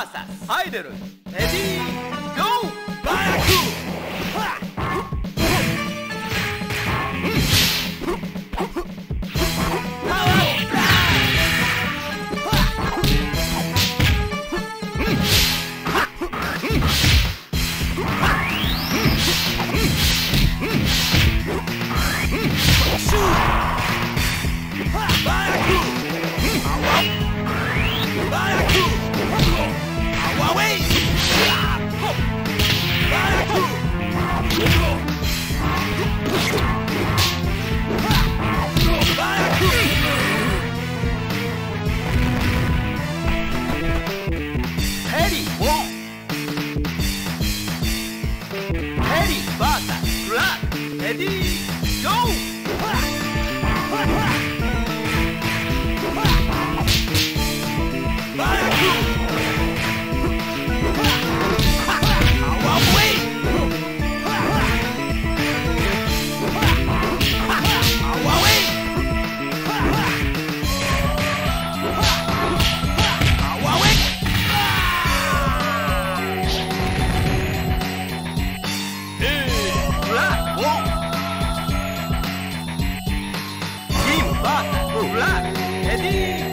VS アイドルレディー。Eddie!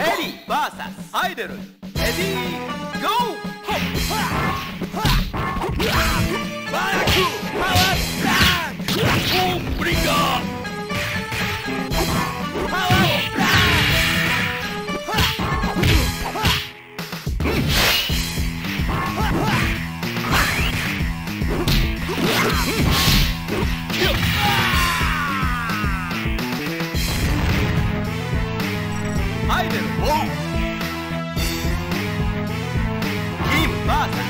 エリー VS アイドルエディ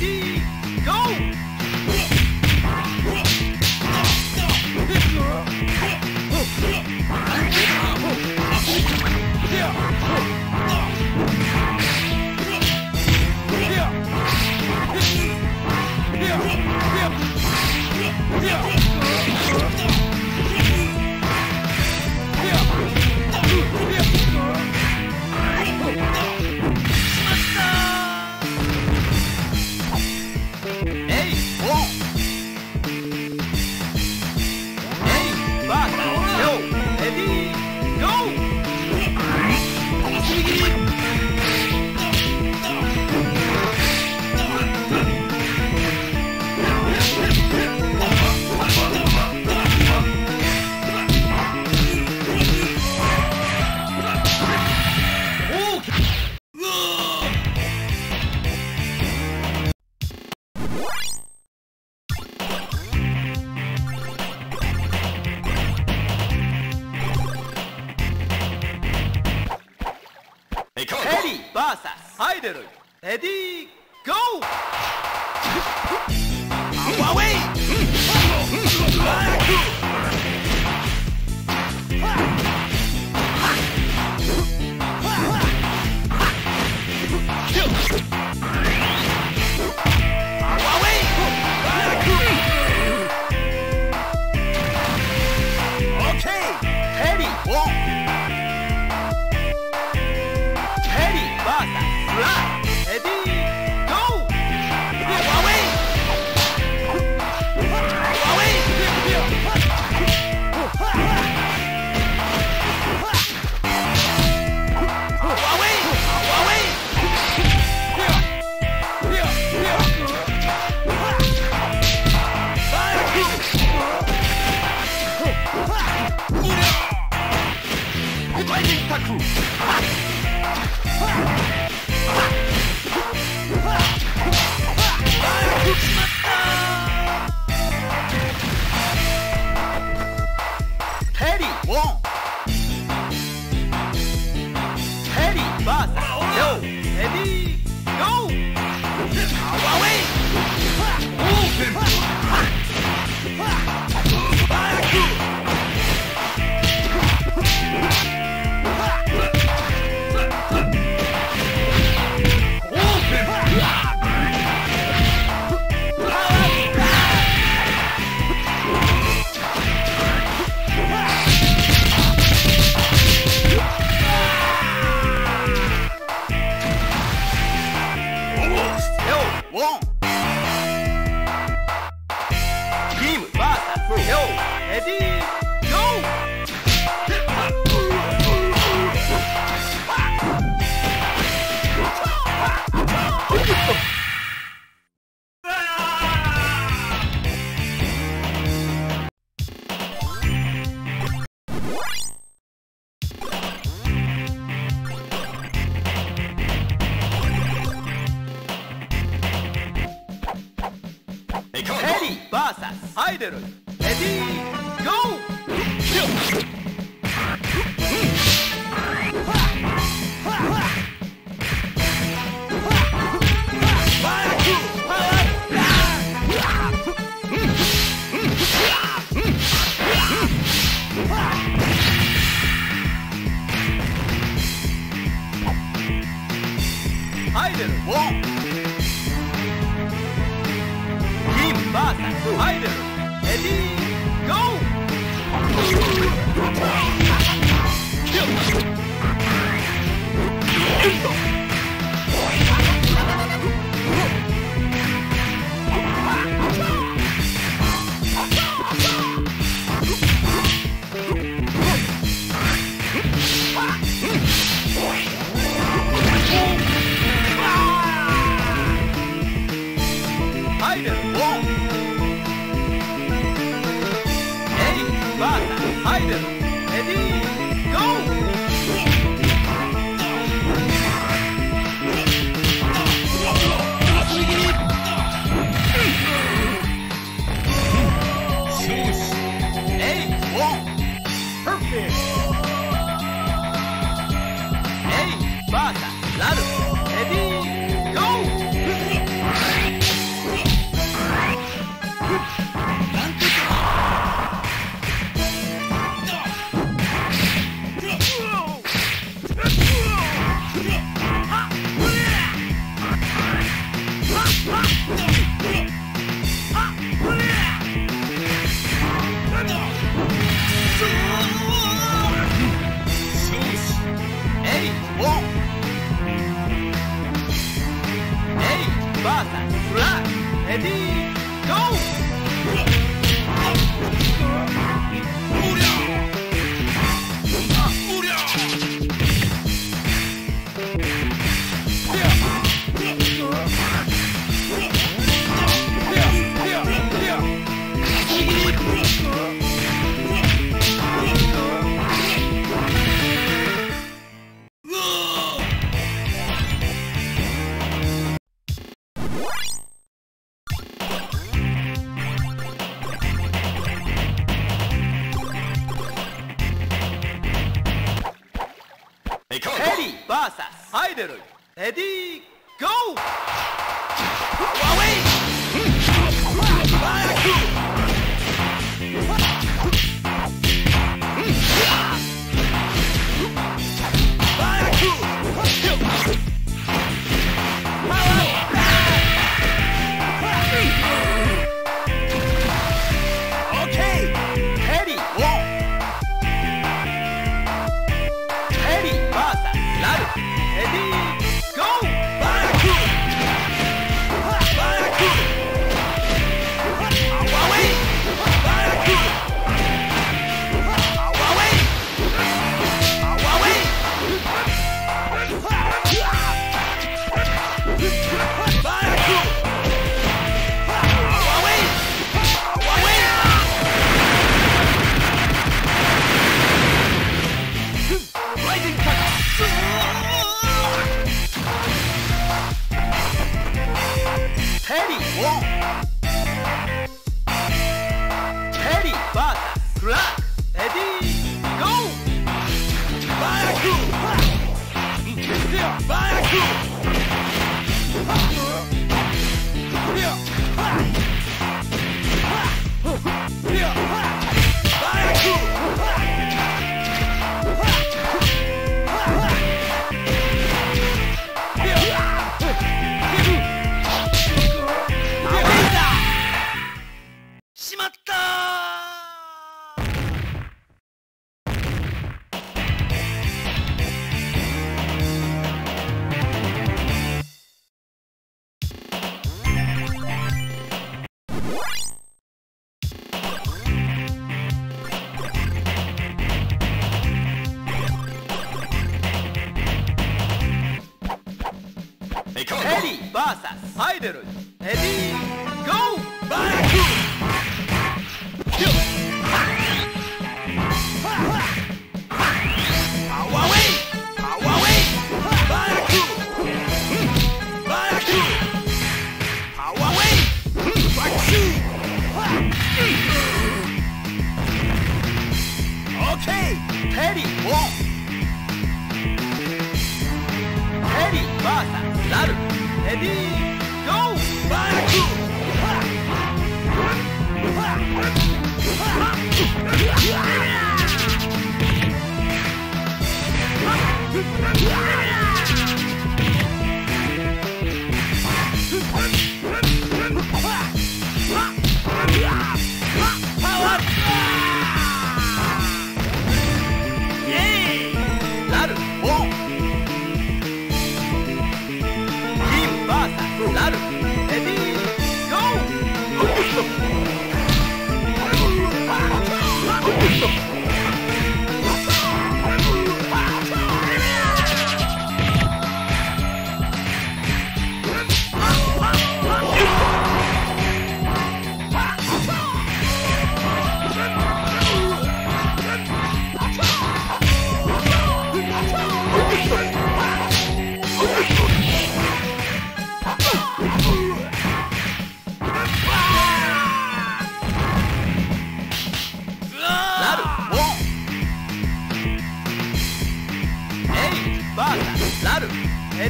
Ready, go! てる。エリーバ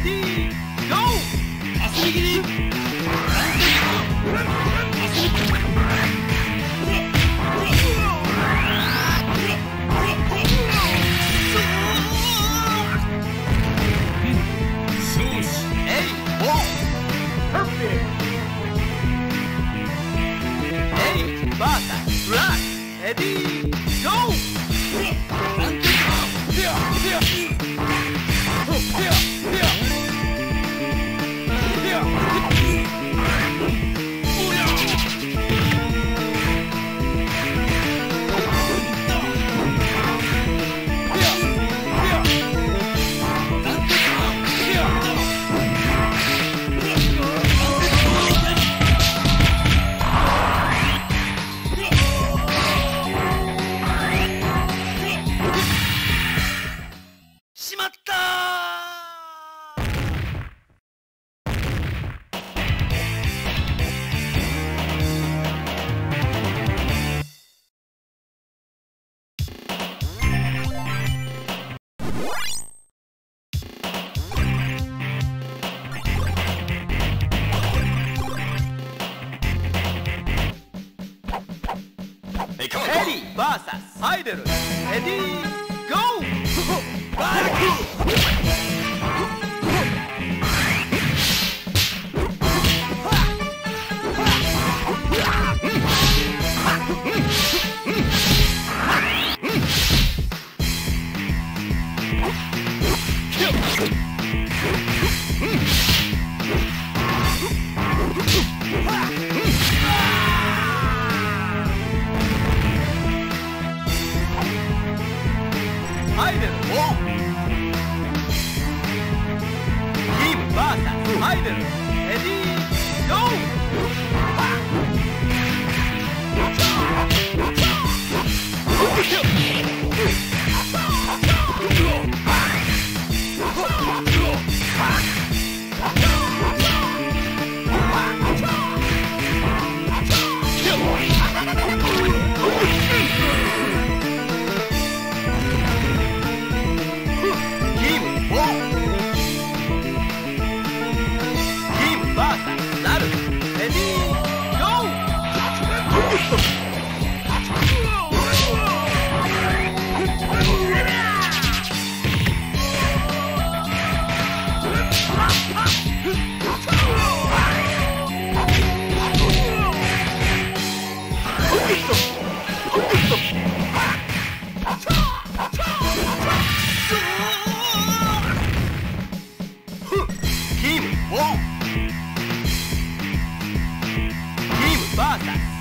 Ready? 行こエディ VS アイドルエディーゴーバルク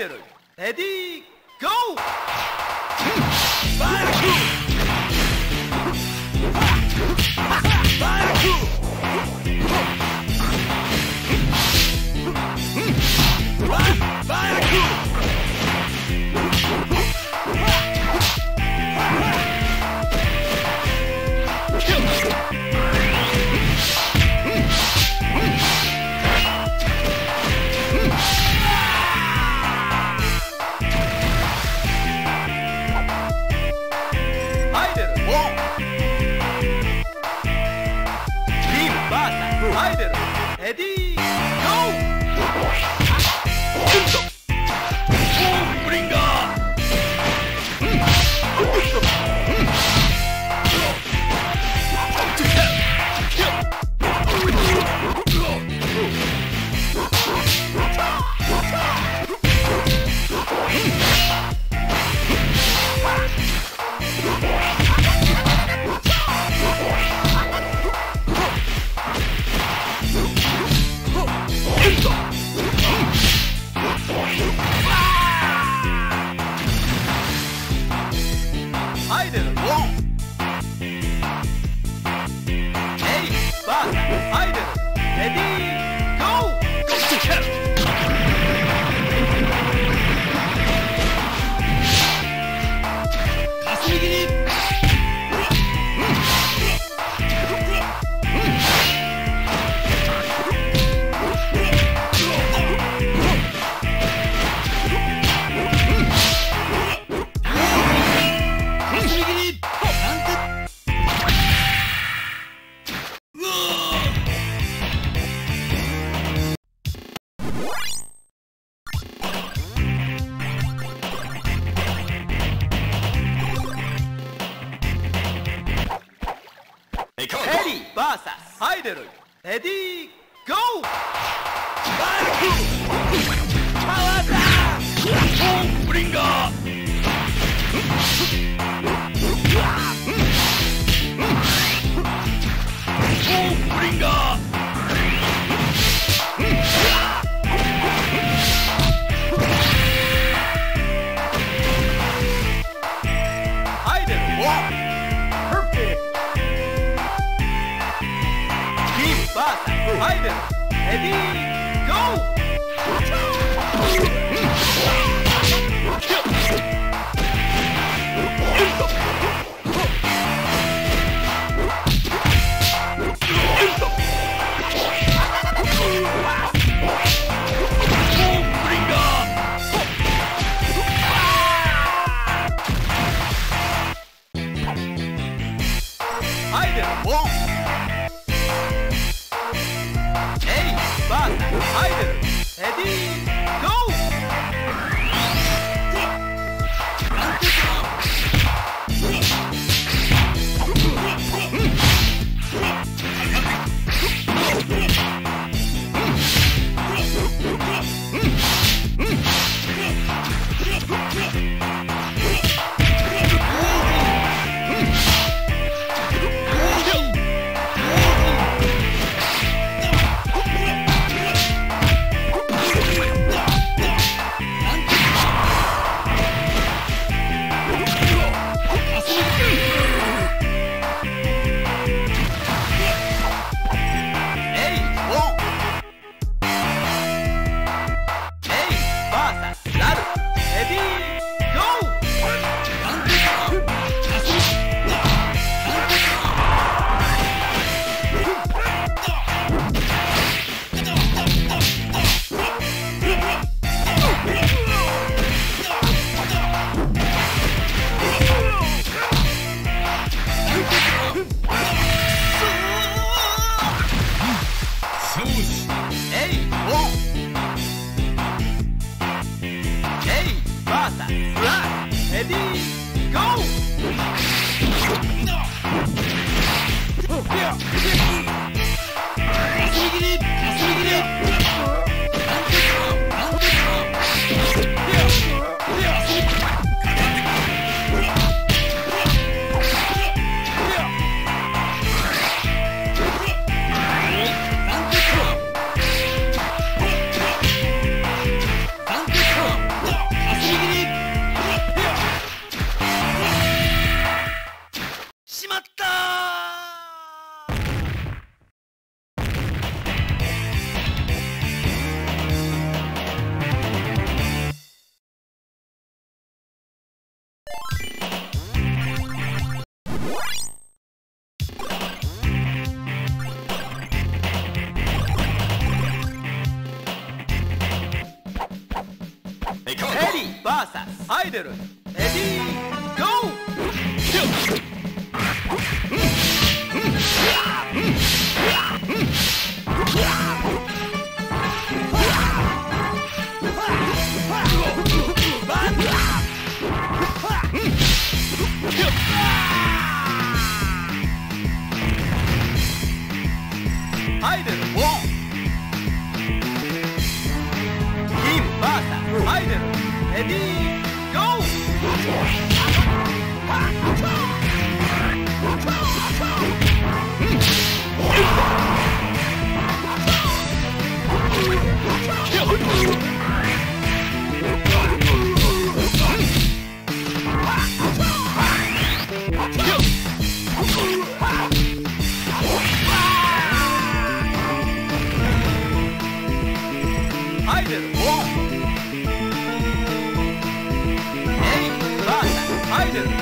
Eberöl. Edik.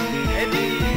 Eddie.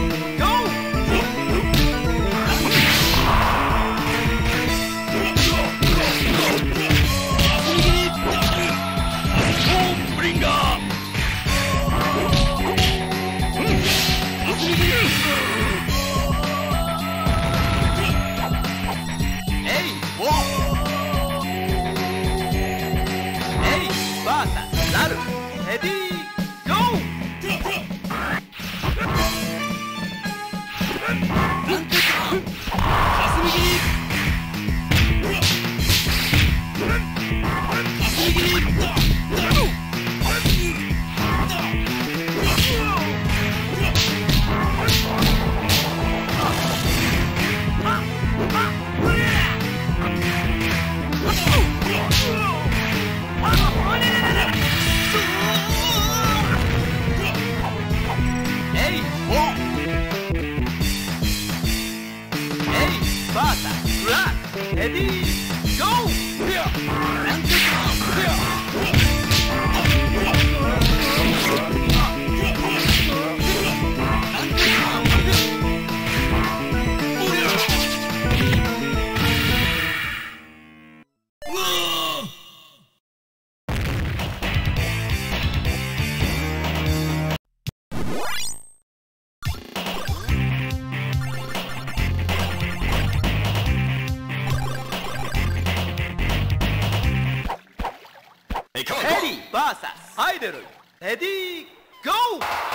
VS. アイドルレディーゴー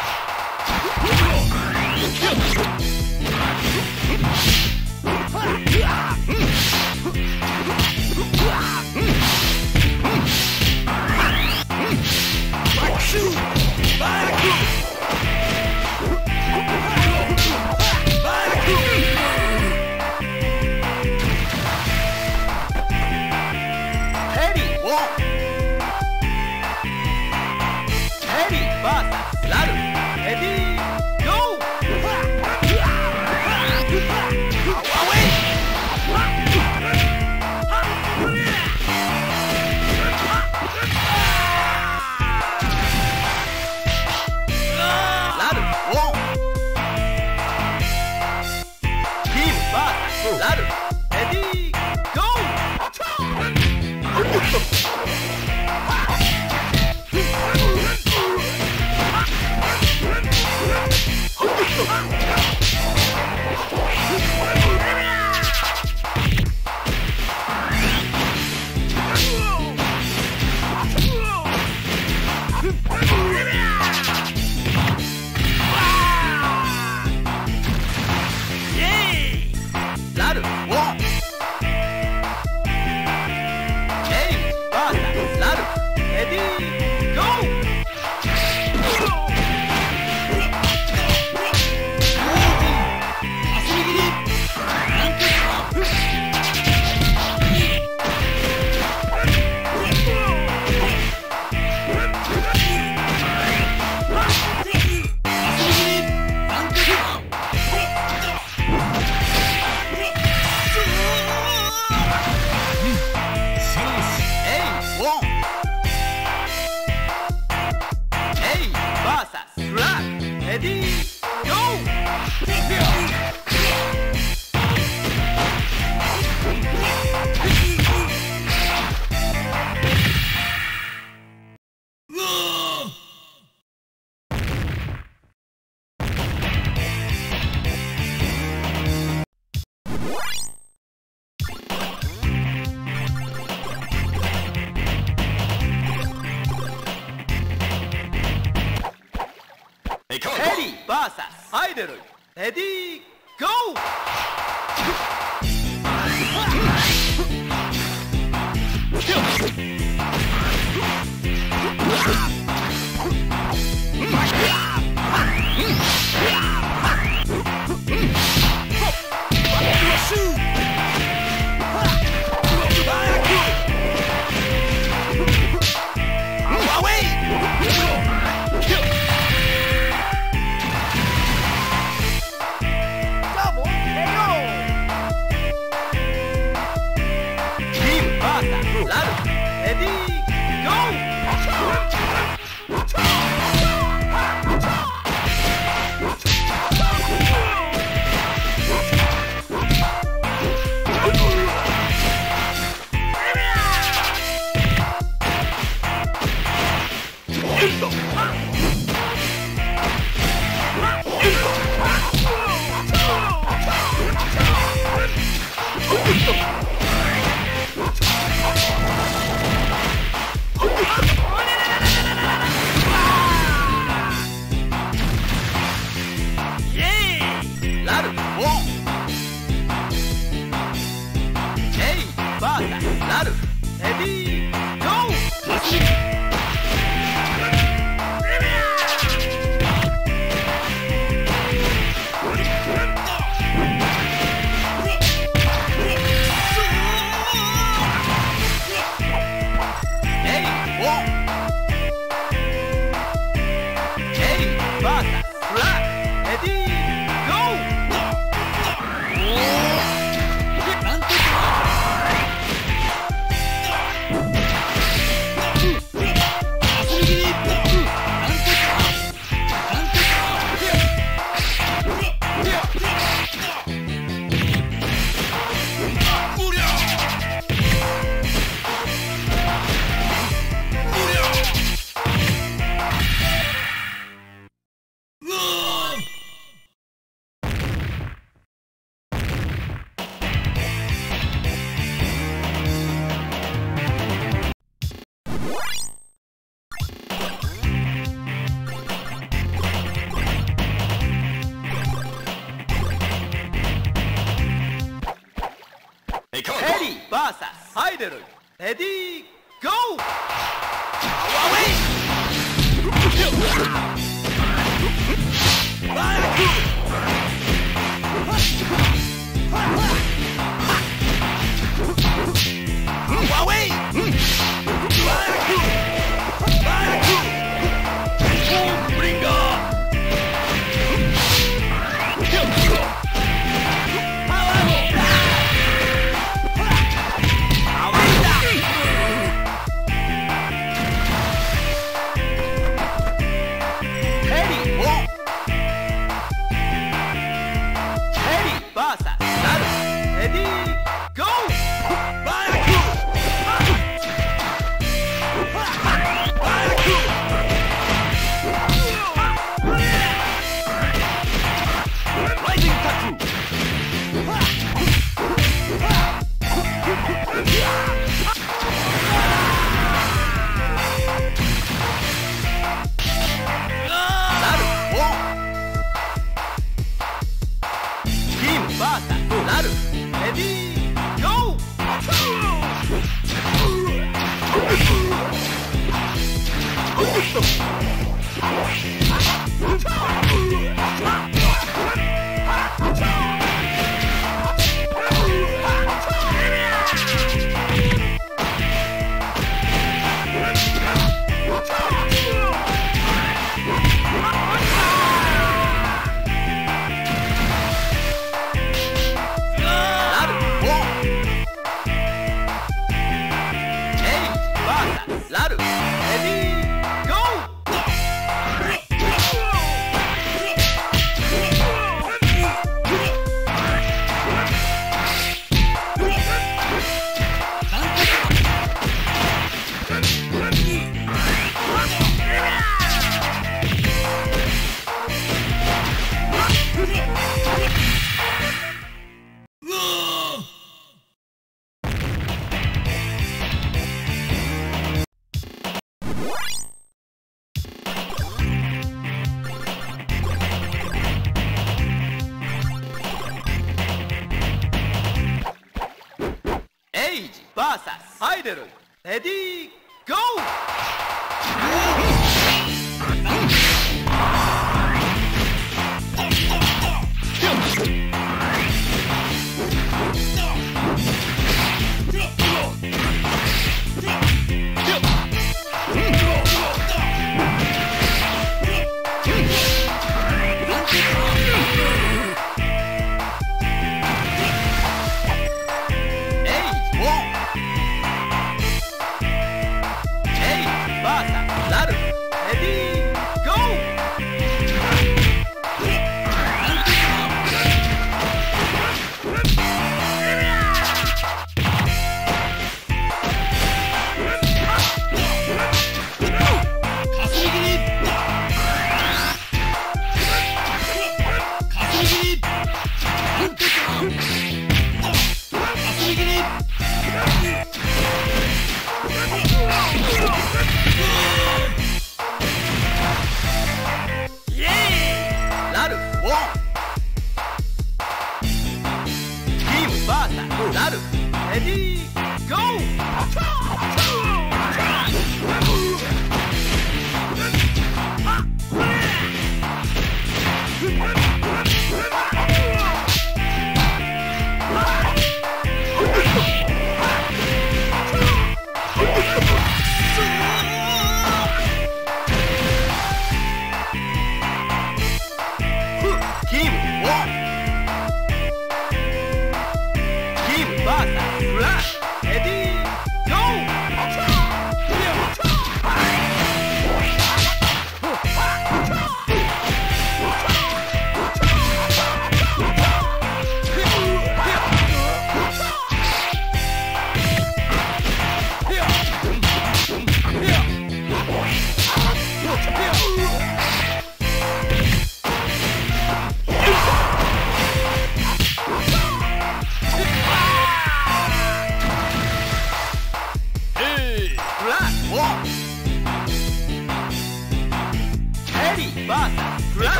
VS アイドルレディーゴー。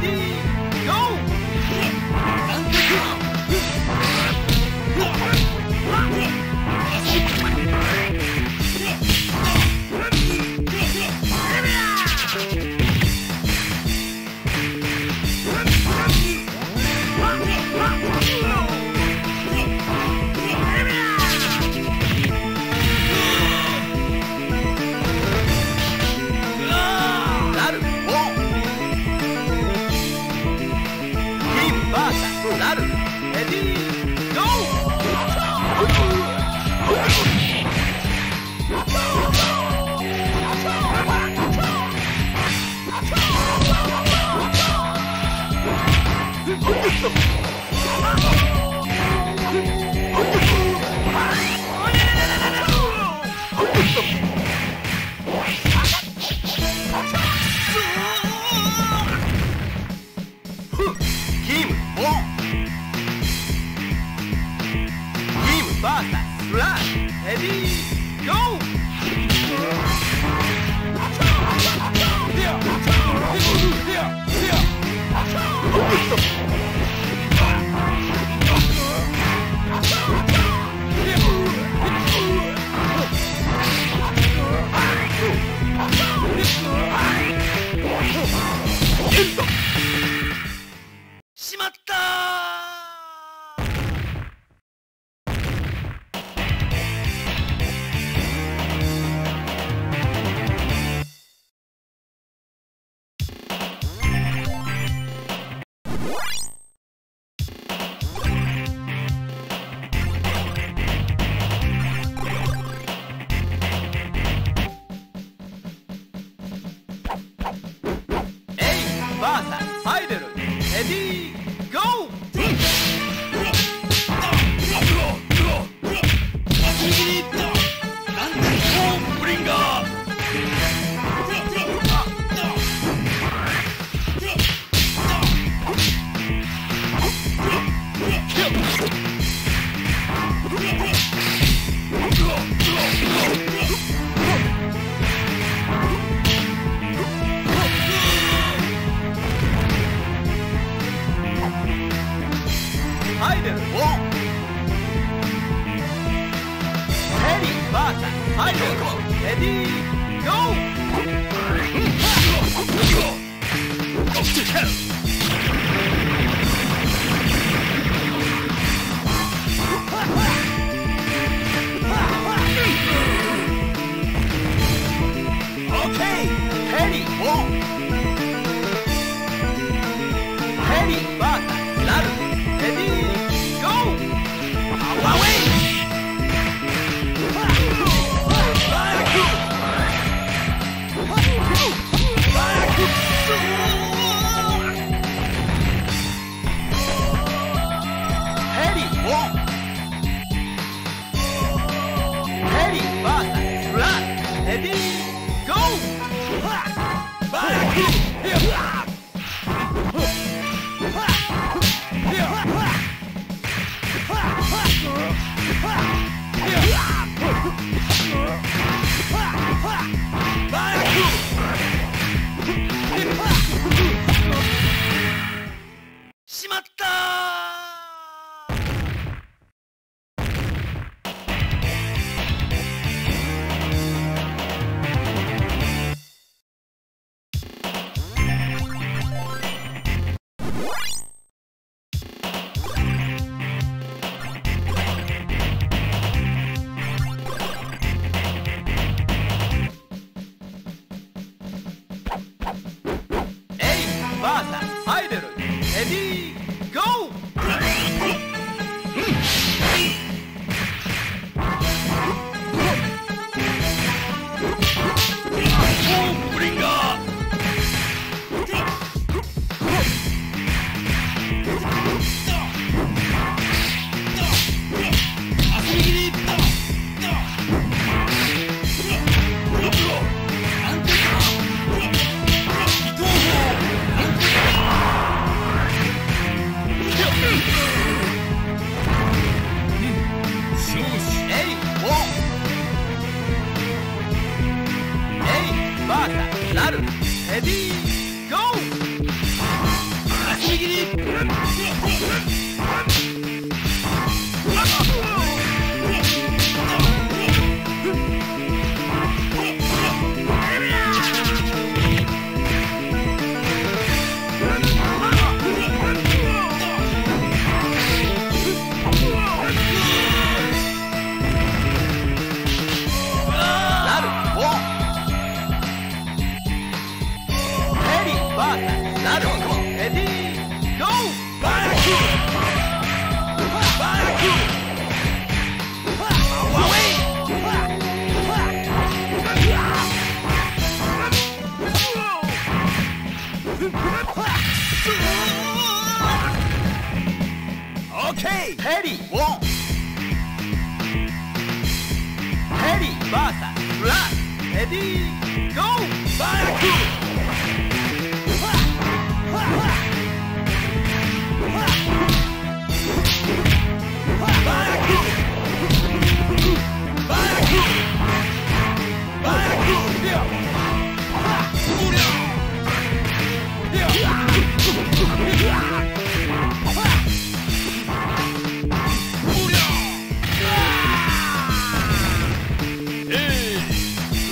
ready.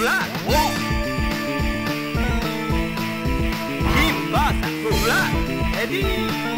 fly. Eddie.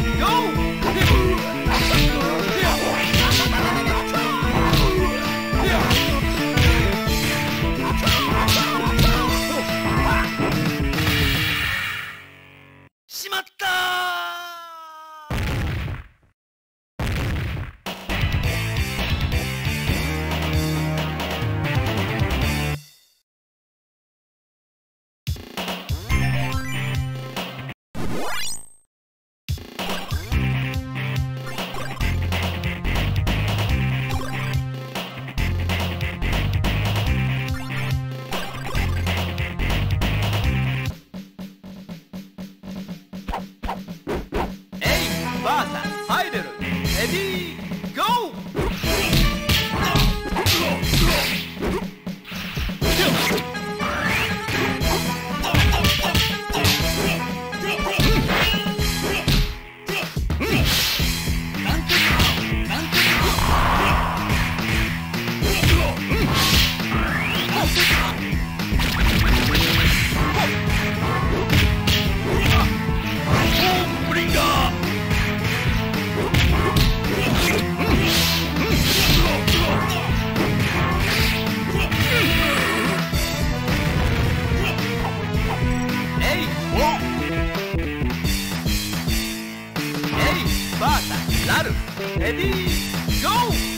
なるレディーゴー。